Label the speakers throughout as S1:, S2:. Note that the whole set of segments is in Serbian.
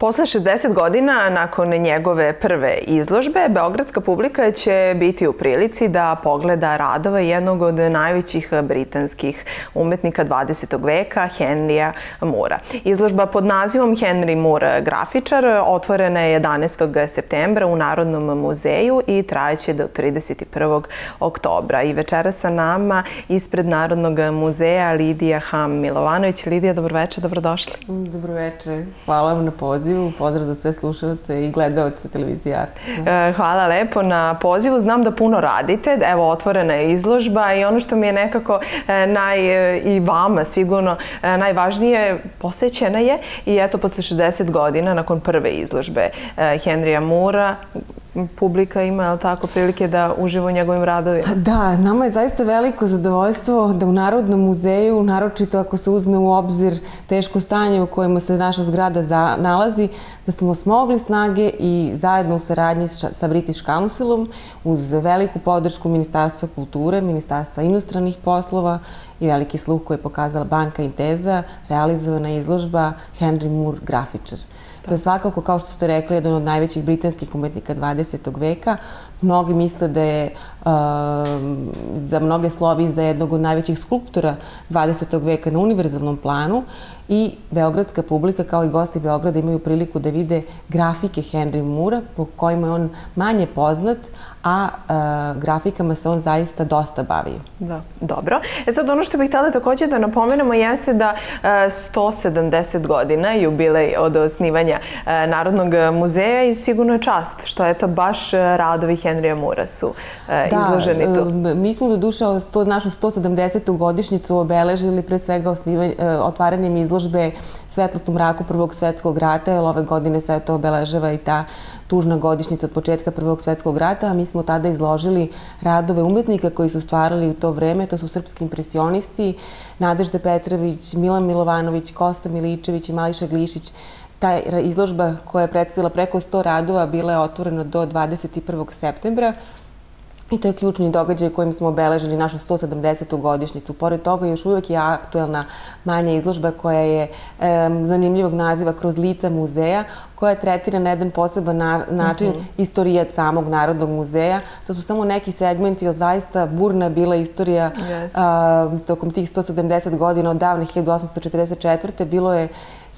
S1: Posle 60 godina, nakon njegove prve izložbe, beogradska publika će biti u prilici da pogleda radove jednog od najvećih britanskih umetnika 20. veka, Henrya Mura. Izložba pod nazivom Henry Moore grafičar otvorena je 11. septembra u Narodnom muzeju i trajeće do 31. oktobra. I večera sa nama ispred Narodnog muzeja Lidija Ham Milovanović. Lidija, dobroveče, dobrodošli.
S2: Dobroveče, hvala vam na pozivu pozivu. Pozdrav za sve slušalce i gledalce televizije Arte.
S1: Hvala lepo na pozivu. Znam da puno radite. Evo, otvorena je izložba i ono što mi je nekako e, naj, e, i vama sigurno najvažnije, posećena je i eto, posle 60 godina, nakon prve izložbe Henrya Mura, publika ima, je li tako, prilike da uživa u njegovim radovima?
S2: Da, nama je zaista veliko zadovoljstvo da u Narodnom muzeju, naročito ako se uzme u obzir teško stanje u kojemu se naša zgrada nalazi, da smo smogli snage i zajedno u saradnji sa British Councilom uz veliku podršku Ministarstva kulture, Ministarstva inostranih poslova i veliki sluh koji je pokazala Banka Inteza, realizovana izložba Henry Moore grafičar. To je svakako, kao što ste rekli, jedan od najvećih britanskih umetnika 20. veka. Mnogi misle da je uh, za mnoge slovi za jednog od najvećih skulptora 20. veka na univerzalnom planu i beogradska publika kao i gosti Beograda imaju priliku da vide grafike Henry Mura po kojima je on manje poznat, a uh, grafikama se on zaista dosta bavio.
S1: Da, dobro. E sad ono što bih htjela takođe da napomenemo jeste da uh, 170 godina jubilej od osnivanja uh, Narodnog muzeja i sigurno je čast što je to baš radovi Henrya Mura su da, izloženi tu.
S2: Da, mi smo do duše našu 170. godišnjicu obeležili pre svega osnivanje, otvaranjem izložbe Svetlost u mraku Prvog svetskog rata, jer ove godine se to obeležava i ta tužna godišnjica od početka Prvog svetskog rata, a mi smo tada izložili radove umetnika koji su stvarali u to vreme, to su srpski impresionisti, Nadežda Petrović, Milan Milovanović, Kosta Miličević i Mališa Glišić, ta izložba koja je predstavila preko 100 radova bila je otvorena do 21. septembra. I to je ključni događaj kojim smo obeležili našu 170. godišnjicu. Pored toga još uvek je aktuelna manja izložba koja je e, zanimljivog naziva kroz lica muzeja, koja tretira na jedan poseban na, način mm -hmm. istorijat samog Narodnog muzeja. To su samo neki segmenti, jer zaista burna bila istorija yes. a, tokom tih 170 godina od davnih 1844. Bilo je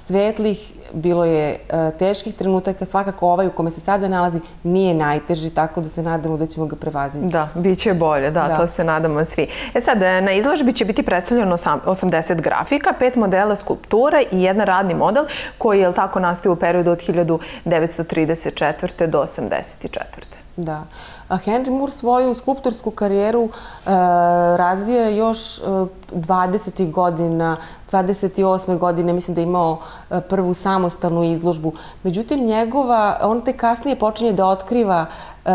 S2: svetlih, bilo je a, teških trenutaka, svakako ovaj u kome se sada nalazi nije najteži, tako da se nadamo da ćemo ga prevazići.
S1: Da, bit će bolje, da, da, to se nadamo svi. E sad, na izložbi će biti predstavljeno 80 grafika, pet modela skulptura i jedan radni model koji je tako nastao u periodu od 1934. do 84.
S2: Da. A Henry Moore svoju skulptorsku karijeru e, razvija još e, 20. godina, 28. godine, mislim da je imao e, prvu samostalnu izložbu. Međutim, njegova, on te kasnije počinje da otkriva e,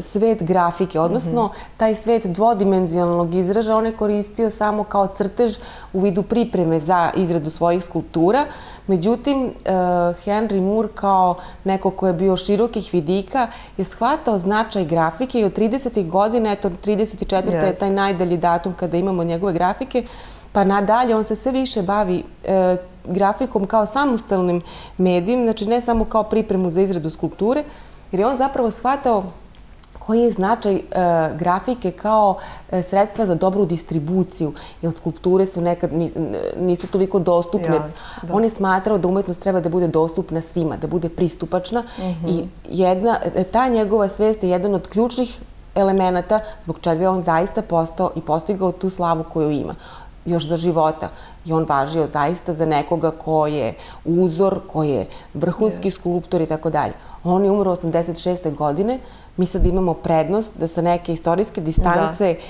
S2: svet grafike, odnosno -hmm. taj svet dvodimenzionalnog izraža on je koristio samo kao crtež u vidu pripreme za izradu svojih skulptura. Međutim, e, Henry Moore kao neko ko je bio širokih vidika je shvatao značaj grafike i od 30. godina, eto 34. Yes. je taj najdalji datum kada imamo njegov njegove grafike, pa nadalje on se sve više bavi e, grafikom kao samostalnim medijem, znači ne samo kao pripremu za izradu skulpture, jer je on zapravo shvatao koji je značaj e, grafike kao e, sredstva za dobru distribuciju, jer skulpture su nekad nisu toliko dostupne. Da. On je smatrao da umetnost treba da bude dostupna svima, da bude pristupačna mm -hmm. i jedna, ta njegova svest je jedan od ključnih elemenata zbog čega je on zaista postao i postigao tu slavu koju ima još za života. I on važio zaista za nekoga ko je uzor, ko je vrhunski skulptor i tako dalje. On je umro 86. godine. Mi sad imamo prednost da sa neke istorijske distance da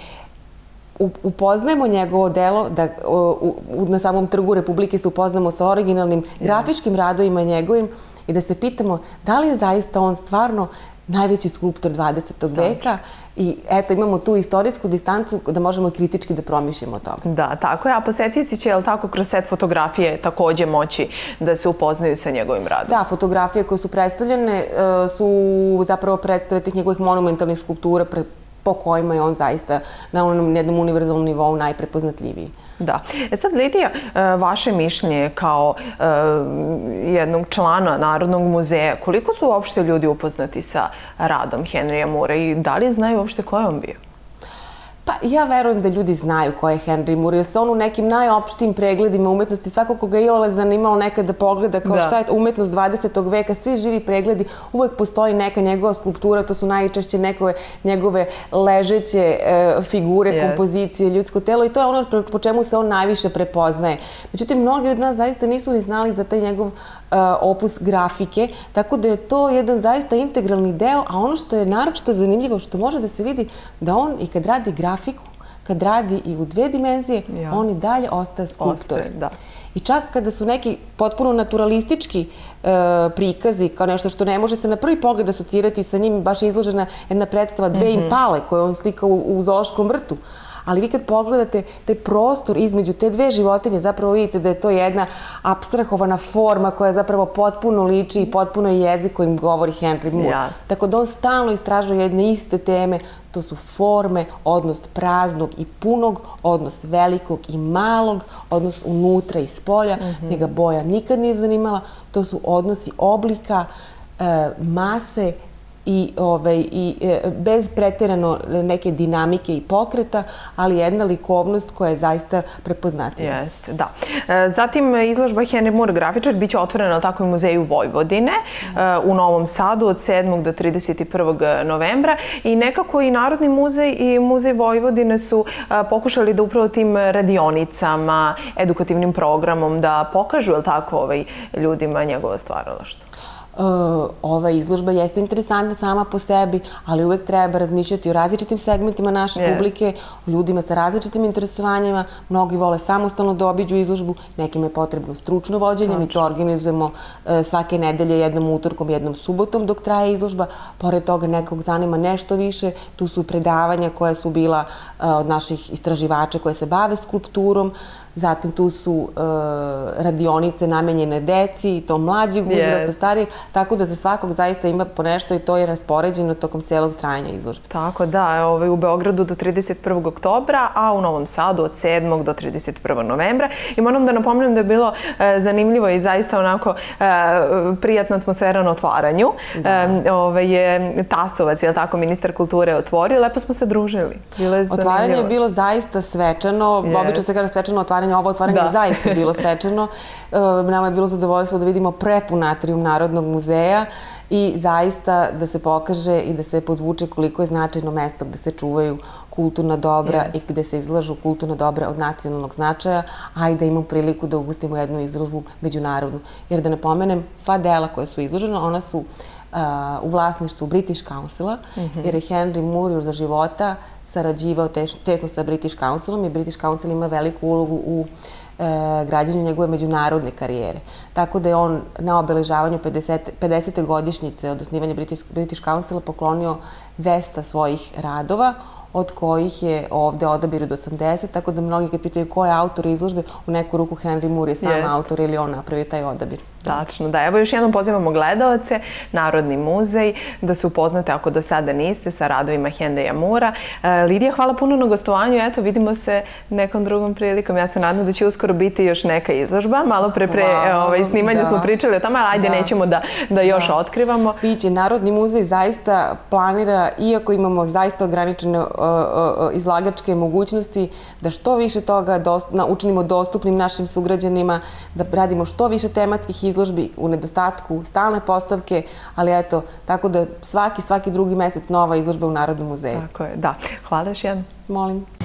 S2: upoznajemo njegovo delo, da u, u, na samom trgu Republike se upoznamo sa originalnim grafičkim radovima njegovim i da se pitamo da li je zaista on stvarno najveći skulptor 20. veka i eto imamo tu istorijsku distancu da možemo kritički da promišljamo o tome.
S1: Da, tako je. A posetioci će, jel tako, kroz set fotografije takođe moći da se upoznaju sa njegovim radom?
S2: Da, fotografije koje su predstavljene e, su zapravo predstave tih njegovih monumentalnih skulptura, pre, po kojima je on zaista na onom jednom univerzalnom nivou najprepoznatljiviji.
S1: Da. E sad, Lidija, e, vaše mišljenje kao e, jednog člana Narodnog muzeja, koliko su uopšte ljudi upoznati sa radom Henrija Mura i da li znaju uopšte ko je on bio?
S2: Pa ja verujem da ljudi znaju ko je Henry Moore, jer se on u nekim najopštim pregledima umetnosti, svako koga je ilale zanimalo nekad da pogleda kao da. šta je umetnost 20. veka, svi živi pregledi, uvek postoji neka njegova skulptura, to su najčešće nekove njegove ležeće e, figure, yes. kompozicije, ljudsko telo i to je ono po čemu se on najviše prepoznaje. Međutim, mnogi od nas zaista nisu ni znali za taj njegov e, opus grafike, tako da je to jedan zaista integralni deo, a ono što je naročito zanimljivo, što može da se vidi da on i kad radi grafiku, grafiku, kad radi i u dve dimenzije, Jasne. on i dalje ostaje skulptor. Ostaje, da. I čak kada su neki potpuno naturalistički e, prikazi, kao nešto što ne može se na prvi pogled asocirati sa njim, baš je izložena jedna predstava dve mm -hmm. impale koje on slika u, u zoološkom vrtu ali vi kad pogledate taj prostor između te dve životinje, zapravo vidite da je to jedna abstrahovana forma koja zapravo potpuno liči i potpuno je jezik kojim govori Henry Moore. Yes. Tako da on stalno istražuje jedne iste teme, to su forme, odnos praznog i punog, odnos velikog i malog, odnos unutra i spolja, mm -hmm. njega boja nikad nije zanimala, to su odnosi oblika, e, mase i, ovaj, i e, bez preterano neke dinamike i pokreta, ali jedna likovnost koja je zaista prepoznatljiva.
S1: Jeste, da. E, zatim izložba Henry Moore grafičar biće otvorena tako u muzeju Vojvodine e, u Novom Sadu od 7. do 31. novembra i nekako i Narodni muzej i Muzej Vojvodine su pokušali da upravo tim radionicama, edukativnim programom da pokažu, je tako, ovaj, ljudima njegovo stvaralaštvo?
S2: Uh, ova izložba jeste interesantna sama po sebi, ali uvek treba razmišljati o različitim segmentima naše yes. publike, o ljudima sa različitim interesovanjima. Mnogi vole samostalno da obiđu izložbu, nekim je potrebno stručno vođenje. Mi to organizujemo uh, svake nedelje, jednom utorkom, jednom subotom dok traje izložba. Pored toga nekog zanima nešto više. Tu su predavanja koja su bila uh, od naših istraživača koje se bave skulpturom. Zatim tu su radionice namenjene deci, to mlađih uzrasta, starijih, tako da za svakog zaista ima po nešto i to je raspoređeno tokom celog trajanja izložbe.
S1: Tako da, ovaj, u Beogradu do 31. oktobra, a u Novom Sadu od 7. do 31. novembra. I moram da napomenem da je bilo uh, zanimljivo i zaista onako uh, prijatna atmosfera na otvaranju. Da. Um, ovaj, je Tasovac, je tako, ministar kulture otvorio, lepo smo se družili.
S2: Bilo je Otvaranje je bilo zaista svečano, yes. obično se kaže svečano otvaranje otvaranje, ovo otvaranje da. je zaista bilo svečano. E, nama je bilo zadovoljstvo da vidimo prepun atrium Narodnog muzeja i zaista da se pokaže i da se podvuče koliko je značajno mesto gde se čuvaju kulturna dobra yes. i gde se izlažu kulturna dobra od nacionalnog značaja, a i da imamo priliku da ugustimo jednu izložbu međunarodnu. Jer da napomenem, sva dela koja su izložena, ona su uh, u vlasništvu British Councila, mm -hmm. jer je Henry Moore za života sarađivao tesno sa British Councilom i British Council ima veliku ulogu u e, građanju njegove međunarodne karijere. Tako da je on na obeležavanju 50. 50. godišnjice od osnivanja British, Councila poklonio 200 svojih radova, od kojih je ovde odabir od 80, tako da mnogi kad pitaju ko je autor izložbe, u neku ruku Henry Moore je sam yes. autor ili on napravio taj odabir.
S1: Tačno, da. Evo još jednom pozivamo gledalce, Narodni muzej, da se upoznate ako do sada niste sa radovima Henrya Mura. E, Lidija, hvala puno na gostovanju. Eto, vidimo se nekom drugom prilikom. Ja se nadam da će uskoro biti još neka izložba. Malo pre, pre wow, ovaj, snimanja da. smo pričali o tome, ali ajde, da. nećemo da, da još da. otkrivamo.
S2: Biće, Narodni muzej zaista planira, iako imamo zaista ograničene izlagačke mogućnosti, da što više toga dost, na, učinimo dostupnim našim sugrađanima, da radimo što više tematskih izložbi u nedostatku stalne postavke, ali eto, tako da svaki, svaki drugi mesec nova izložba u Narodnom muzeju.
S1: Tako je, da. Hvala još jednom.
S2: Molim.